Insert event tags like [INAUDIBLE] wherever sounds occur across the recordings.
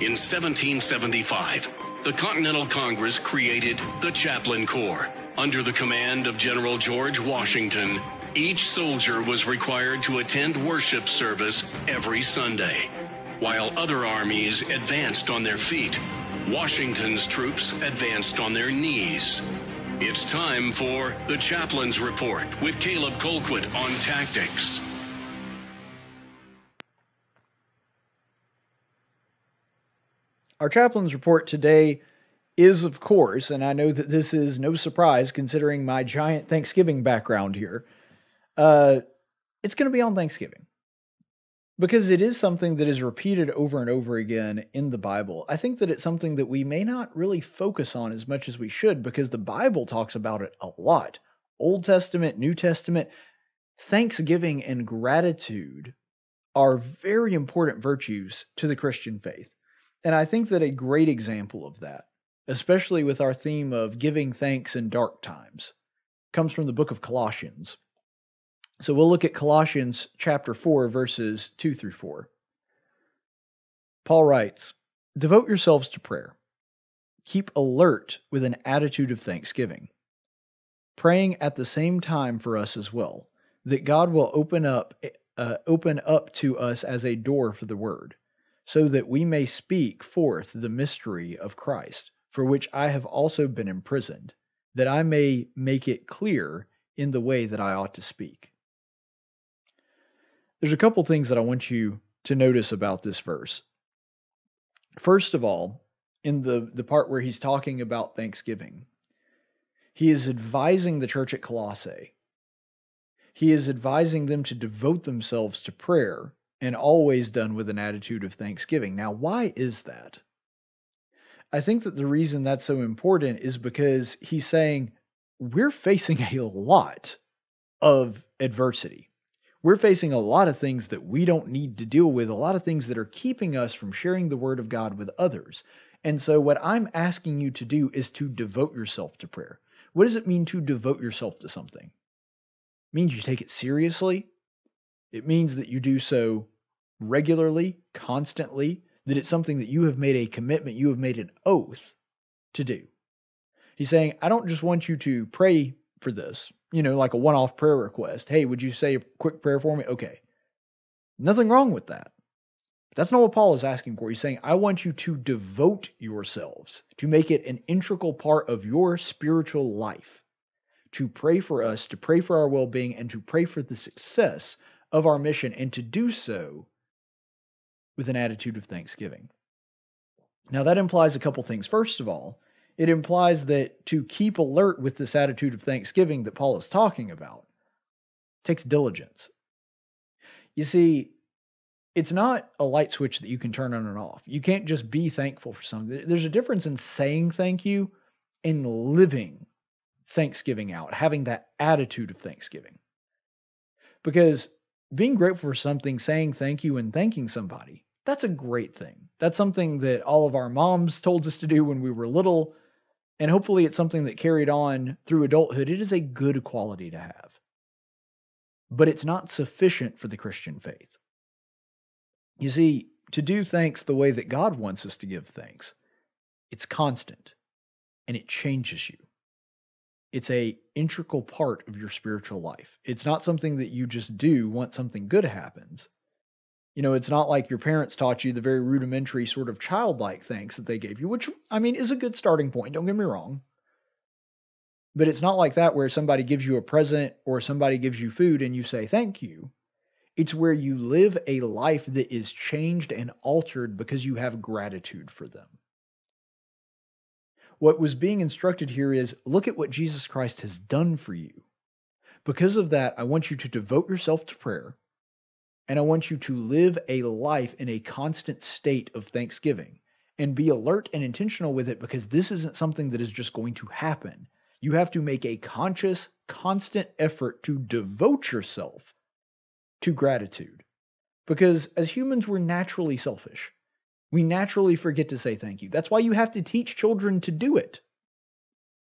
In 1775, the Continental Congress created the Chaplain Corps. Under the command of General George Washington, each soldier was required to attend worship service every Sunday. While other armies advanced on their feet, Washington's troops advanced on their knees. It's time for the Chaplain's Report with Caleb Colquitt on tactics. Our chaplain's report today is, of course, and I know that this is no surprise considering my giant Thanksgiving background here, uh, it's going to be on Thanksgiving. Because it is something that is repeated over and over again in the Bible. I think that it's something that we may not really focus on as much as we should because the Bible talks about it a lot. Old Testament, New Testament, thanksgiving and gratitude are very important virtues to the Christian faith. And I think that a great example of that, especially with our theme of giving thanks in dark times, comes from the book of Colossians. So we'll look at Colossians chapter 4, verses 2 through 4. Paul writes Devote yourselves to prayer. Keep alert with an attitude of thanksgiving, praying at the same time for us as well, that God will open up uh, open up to us as a door for the word so that we may speak forth the mystery of Christ, for which I have also been imprisoned, that I may make it clear in the way that I ought to speak. There's a couple things that I want you to notice about this verse. First of all, in the, the part where he's talking about thanksgiving, he is advising the church at Colossae. He is advising them to devote themselves to prayer and always done with an attitude of thanksgiving. Now, why is that? I think that the reason that's so important is because he's saying we're facing [LAUGHS] a lot of adversity. We're facing a lot of things that we don't need to deal with, a lot of things that are keeping us from sharing the word of God with others. And so, what I'm asking you to do is to devote yourself to prayer. What does it mean to devote yourself to something? It means you take it seriously, it means that you do so regularly, constantly, that it's something that you have made a commitment, you have made an oath to do. He's saying, I don't just want you to pray for this, you know, like a one off prayer request. Hey, would you say a quick prayer for me? Okay. Nothing wrong with that. But that's not what Paul is asking for. He's saying, I want you to devote yourselves, to make it an integral part of your spiritual life, to pray for us, to pray for our well being, and to pray for the success of our mission, and to do so with an attitude of thanksgiving. Now, that implies a couple things. First of all, it implies that to keep alert with this attitude of thanksgiving that Paul is talking about takes diligence. You see, it's not a light switch that you can turn on and off. You can't just be thankful for something. There's a difference in saying thank you and living thanksgiving out, having that attitude of thanksgiving. Because being grateful for something, saying thank you, and thanking somebody, that's a great thing. That's something that all of our moms told us to do when we were little. And hopefully it's something that carried on through adulthood. It is a good quality to have. But it's not sufficient for the Christian faith. You see, to do thanks the way that God wants us to give thanks, it's constant and it changes you it's a integral part of your spiritual life. It's not something that you just do once something good happens. You know, it's not like your parents taught you the very rudimentary sort of childlike thanks that they gave you, which I mean is a good starting point, don't get me wrong. But it's not like that where somebody gives you a present or somebody gives you food and you say thank you. It's where you live a life that is changed and altered because you have gratitude for them. What was being instructed here is look at what Jesus Christ has done for you. Because of that, I want you to devote yourself to prayer, and I want you to live a life in a constant state of thanksgiving and be alert and intentional with it because this isn't something that is just going to happen. You have to make a conscious, constant effort to devote yourself to gratitude. Because as humans, we're naturally selfish we naturally forget to say thank you. That's why you have to teach children to do it.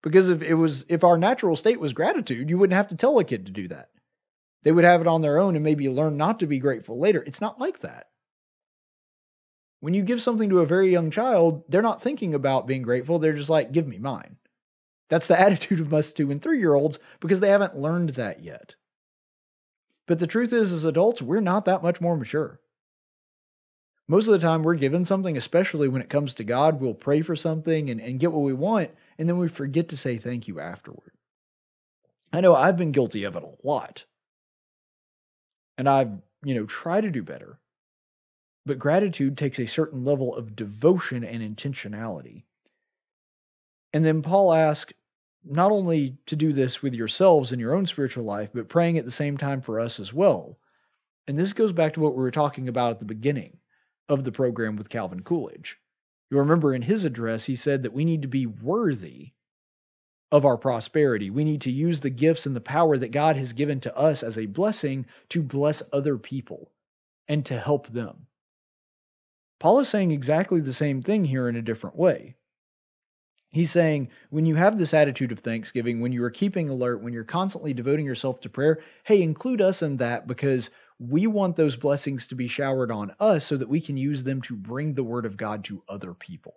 Because if it was if our natural state was gratitude, you wouldn't have to tell a kid to do that. They would have it on their own and maybe learn not to be grateful later. It's not like that. When you give something to a very young child, they're not thinking about being grateful. They're just like, give me mine. That's the [LAUGHS] attitude of most two and three year olds because they haven't learned that yet. But the truth is, as adults, we're not that much more mature. Most of the time, we're given something, especially when it comes to God. We'll pray for something and, and get what we want, and then we forget to say thank you afterward. I know I've been guilty of it a lot. And I've, you know, tried to do better. But gratitude takes a certain level of devotion and intentionality. And then Paul asks not only to do this with yourselves in your own spiritual life, but praying at the same time for us as well. And this goes back to what we were talking about at the beginning of the program with Calvin Coolidge. You remember in his address, he said that we need to be worthy of our prosperity. We need to use the gifts and the power that God has given to us as a blessing to bless other people and to help them. Paul is saying exactly the same thing here in a different way. He's saying when you have this attitude of thanksgiving, when you are keeping alert, when you're constantly devoting yourself to prayer, hey, include us in that because we want those blessings to be showered on us so that we can use them to bring the word of God to other people.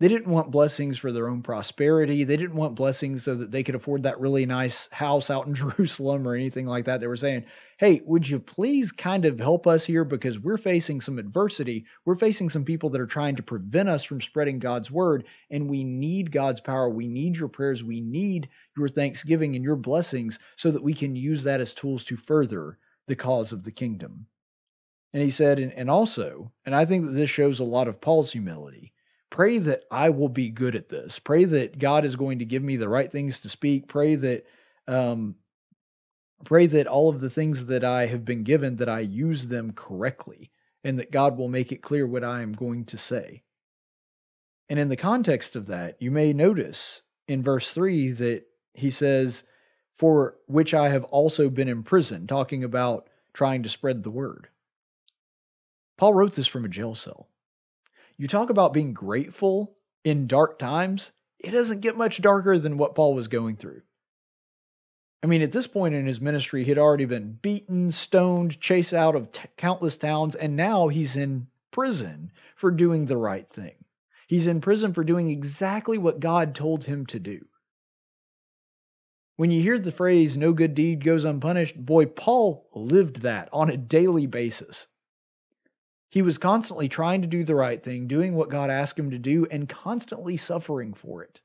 They didn't want blessings for their own prosperity. They didn't want blessings so that they could afford that really nice house out in [LAUGHS] Jerusalem or anything like that. They were saying, hey, would you please kind of help us here because we're facing some adversity. We're facing some people that are trying to prevent us from spreading God's word, and we need God's power. We need your prayers. We need your thanksgiving and your blessings so that we can use that as tools to further the cause of the kingdom. And he said, and, and also, and I think that this shows a lot of Paul's humility pray that I will be good at this. Pray that God is going to give me the right things to speak. Pray that um, pray that all of the things that I have been given that I use them correctly and that God will make it clear what I am going to say. And in the context of that, you may notice in verse 3 that he says, For which I have also been imprisoned, talking about trying to spread the word. Paul wrote this from a jail cell. You talk about being grateful in dark times. It doesn't get much darker than what Paul was going through. I mean, at this point in his ministry, he'd already been beaten, stoned, chased out of t- countless towns, and now he's in prison for doing the right thing. He's in prison for doing exactly what God told him to do. When you hear the phrase, no good deed goes unpunished, boy, Paul lived that on a daily basis. He was constantly trying to do the right thing, doing what God asked him to do, and constantly suffering for it.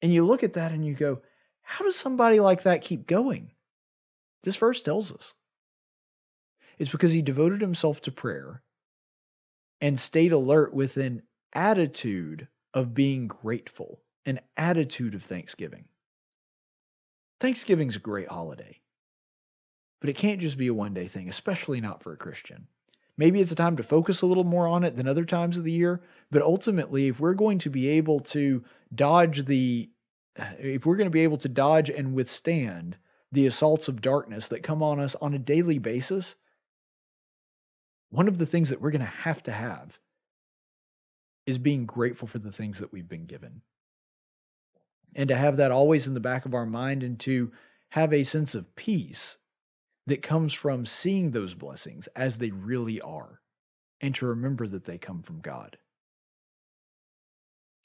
And you look at that and you go, how does somebody like that keep going? This verse tells us. It's because he devoted himself to prayer and stayed alert with an attitude of being grateful, an attitude of thanksgiving. Thanksgiving's a great holiday. But it can't just be a one day thing, especially not for a Christian. Maybe it's a time to focus a little more on it than other times of the year, but ultimately, if we're going to be able to dodge the, uh, if we're going to be able to dodge and withstand the assaults of darkness that come on us on a daily basis, one of the things that we're going to have to have is being grateful for the things that we've been given. And to have that always in the back of our mind and to have a sense of peace that comes from seeing those blessings as they really are and to remember that they come from God.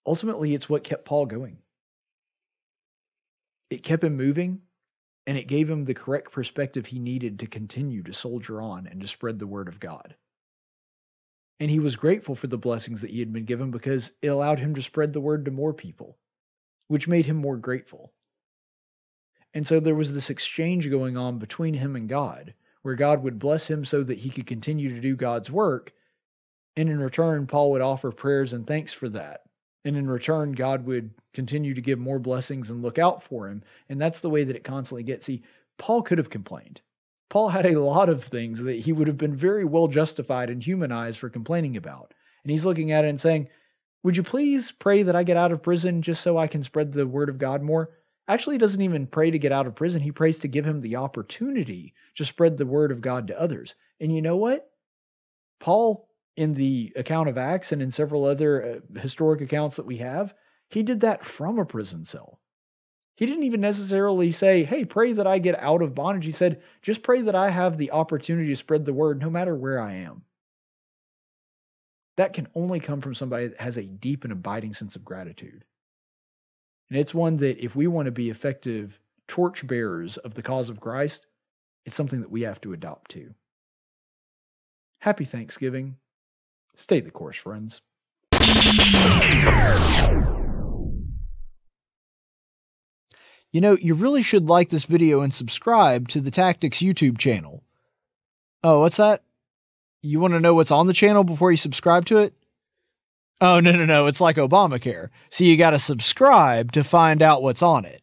Ultimately, it's what kept Paul going. It kept him moving and it gave him the correct perspective he needed to continue to soldier on and to spread the word of God. And he was grateful for the blessings that he had been given because it allowed him to spread the word to more people, which made him more grateful. And so there was this exchange going on between him and God, where God would bless him so that he could continue to do God's work. And in return, Paul would offer prayers and thanks for that. And in return, God would continue to give more blessings and look out for him. And that's the way that it constantly gets. See, Paul could have complained. Paul had a lot of things that he would have been very well justified and humanized for complaining about. And he's looking at it and saying, Would you please pray that I get out of prison just so I can spread the word of God more? Actually doesn't even pray to get out of prison. He prays to give him the opportunity to spread the word of God to others. And you know what? Paul, in the account of Acts and in several other uh, historic accounts that we have, he did that from a prison cell. He didn't even necessarily say, hey, pray that I get out of bondage. He said, just pray that I have the opportunity to spread the word no matter where I am. That can only come from somebody that has a deep and abiding sense of gratitude. And it's one that, if we want to be effective torchbearers of the cause of Christ, it's something that we have to adopt too. Happy Thanksgiving. Stay the course, friends. You know, you really should like this video and subscribe to the Tactics YouTube channel. Oh, what's that? You want to know what's on the channel before you subscribe to it? Oh, no, no, no. It's like Obamacare. So you got to subscribe to find out what's on it.